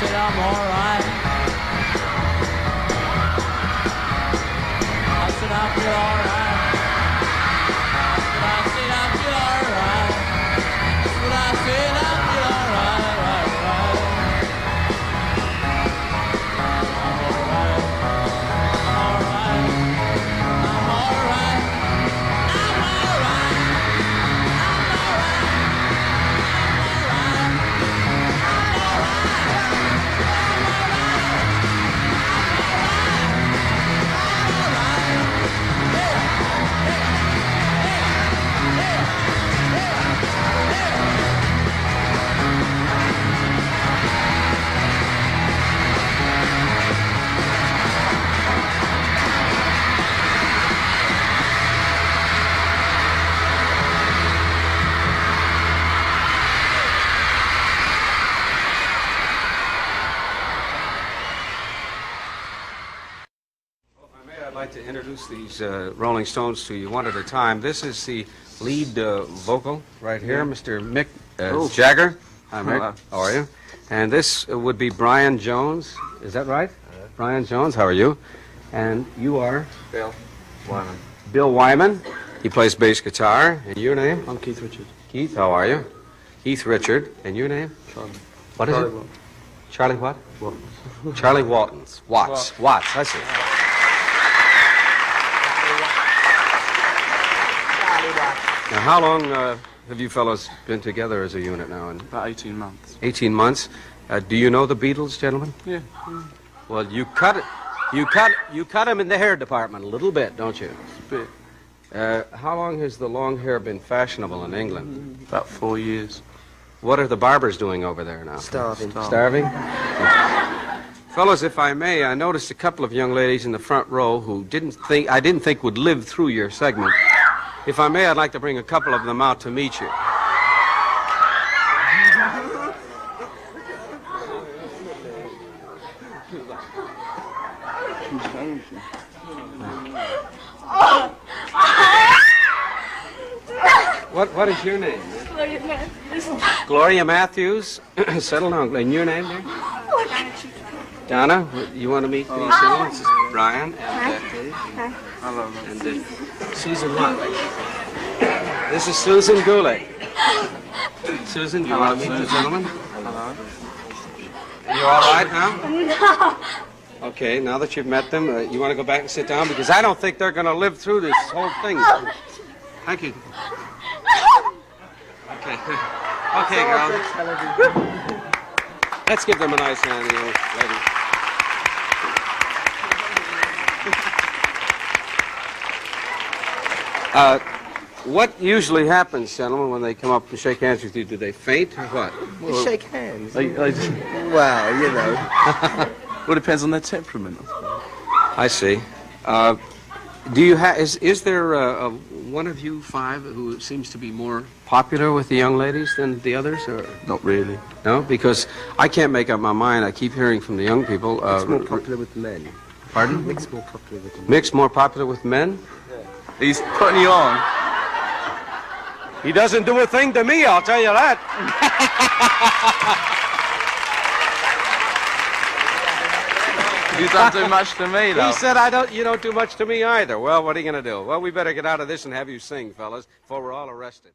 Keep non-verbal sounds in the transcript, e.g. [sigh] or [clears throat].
I'm alright. I said I feel alright. Introduce these uh, Rolling Stones to you one at a time. This is the lead uh, vocal right here, Mr. Mick uh, Jagger. Hi, Mick. Hello. How are you? And this uh, would be Brian Jones. Is that right? Brian Jones, how are you? And you are Bill Wyman. Bill Wyman. He plays bass guitar. And your name? I'm Keith Richards. Keith, how are you? Keith Richard. And your name? Charlie. What is Charlie it? Watts. Charlie what? Watts. Charlie Waltons. Watts. Watts, I see. Now, how long uh, have you fellows been together as a unit now? In About 18 months. 18 months. Uh, do you know the Beatles, gentlemen? Yeah. Well, you cut it. You cut. You cut them in the hair department a little bit, don't you? A bit. Uh, how long has the long hair been fashionable in England? About four years. What are the barbers doing over there now? Starving. Starving? [laughs] Fellows, if I may, I noticed a couple of young ladies in the front row who didn't think I didn't think would live through your segment. If I may, I'd like to bring a couple of them out to meet you. What What is your name? Gloria Matthews. Gloria Matthews. [clears throat] Settle down. And your name, dear? Donna. You want to meet these gentlemen? This is Brian and, uh, Hello. and uh, Susan what? This is Susan Goulet. [laughs] Susan, do you want to meet the gentlemen? Hello. You all right [laughs] now? Okay, now that you've met them, uh, you want to go back and sit down? Because I don't think they're going to live through this whole thing. Thank you. [laughs] Okay. Okay, girl. Let's give them a nice hand, you know, ladies. Uh, what usually happens, gentlemen, when they come up and shake hands with you? Do they faint or what? We shake hands. I, I just, Well, you know. [laughs] well, it depends on their temperament. I see. Uh, do you have? Is is there uh, a, one of you five who seems to be more popular with the young ladies than the others, or Not really. no? Because I can't make up my mind. I keep hearing from the young people. Uh, It's more popular with men. Pardon? Mick's more popular with the men. Mick's more popular with men. He's putting you on. He doesn't do a thing to me. I'll tell you that. [laughs] You don't do much to me, [laughs] though. He said, "I don't. You don't do much to me either." Well, what are you going to do? Well, we better get out of this and have you sing, fellas, before we're all arrested.